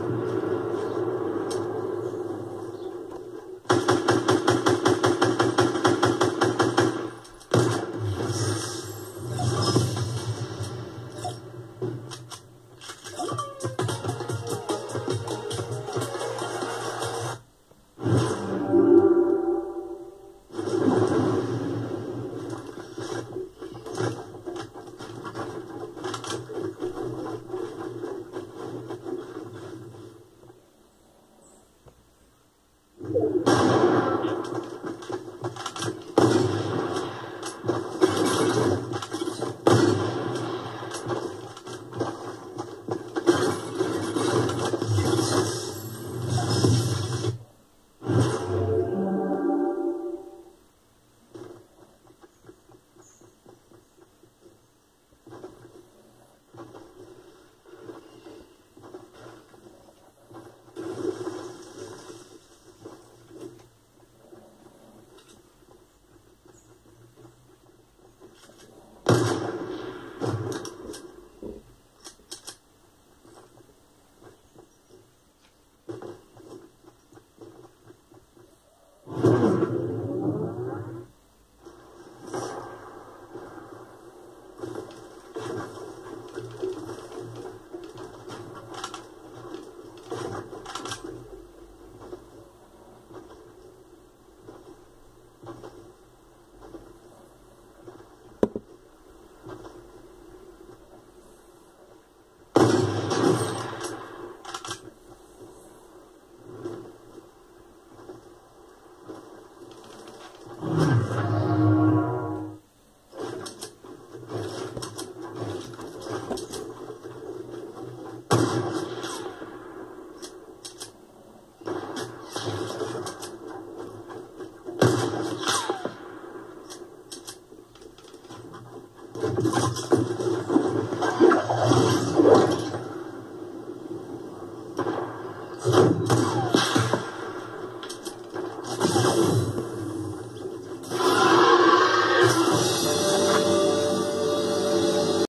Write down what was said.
何? you